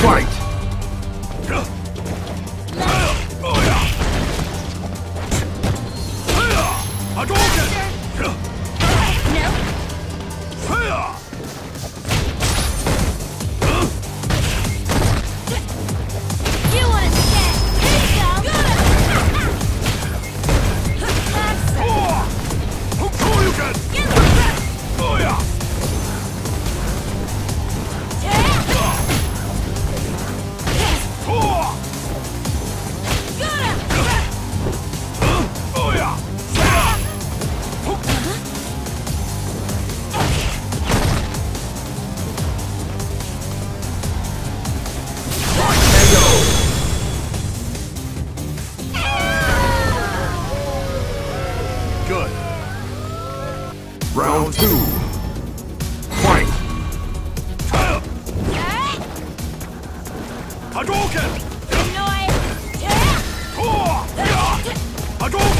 Fight! Hadouken! Round two. Fight! Hadouken! Hadouken!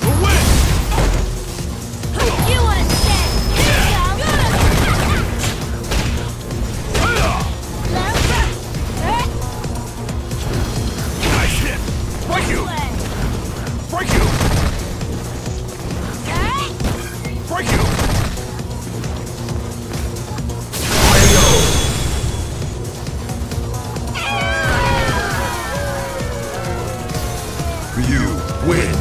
win.